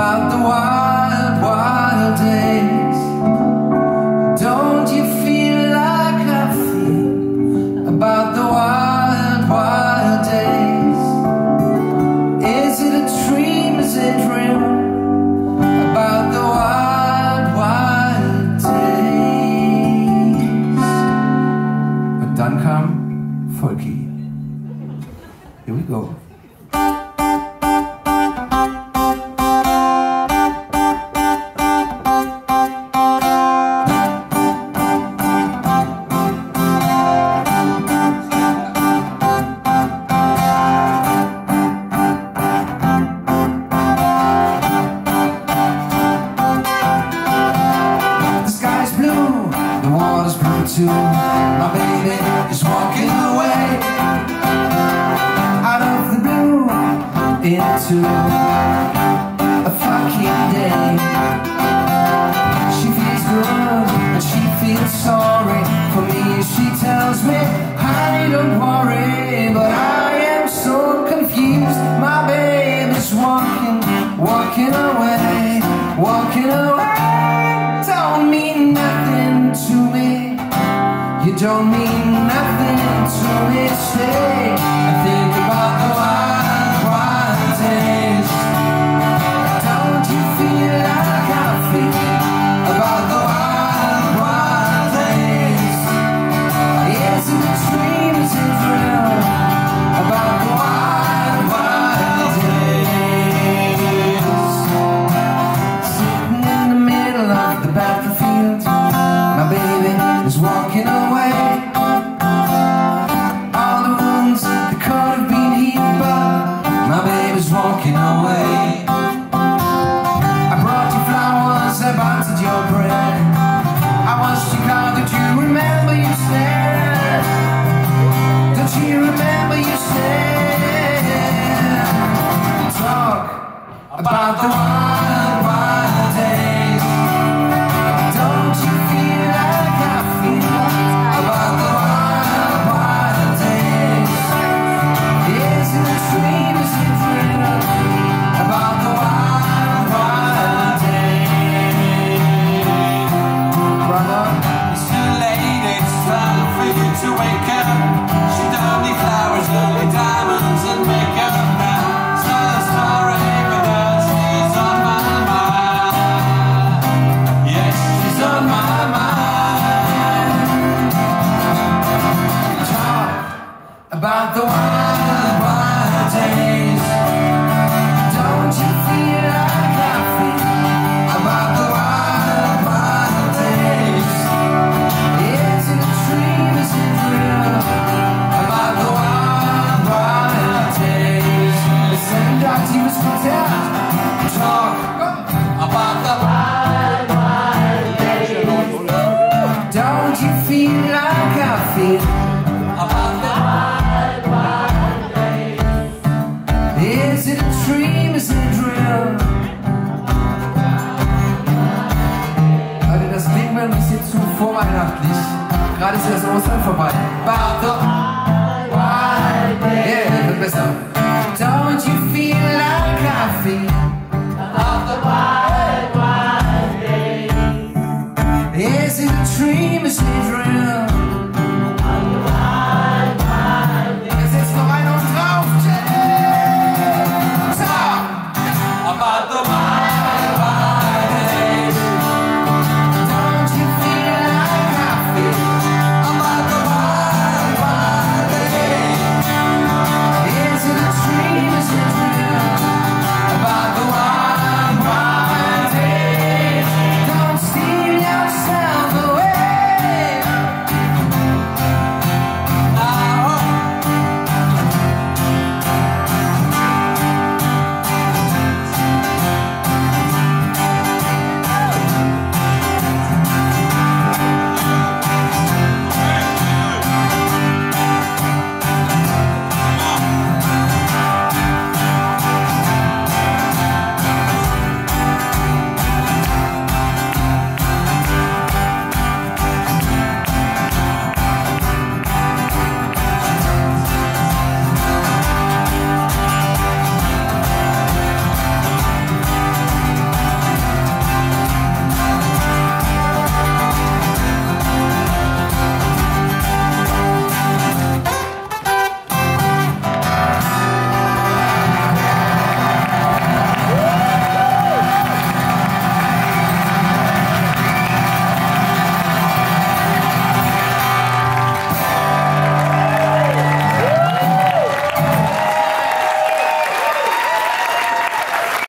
about the wild, wild days. Don't you feel like I feel about the wild, wild days? Is it a dream? Is it real? About the wild, wild days. Und dann kam Volki. Here we go. Too. My baby is walking away out of the blue into a fucking day. She feels good and she feels sorry for me. She tells me, honey, don't worry, but I am so confused. My baby's walking, walking away, walking away. You don't mean nothing to me. Stay and think you about the one Gerade ist das Ostern vorbei. About the wide yeah, besser. Don't you feel like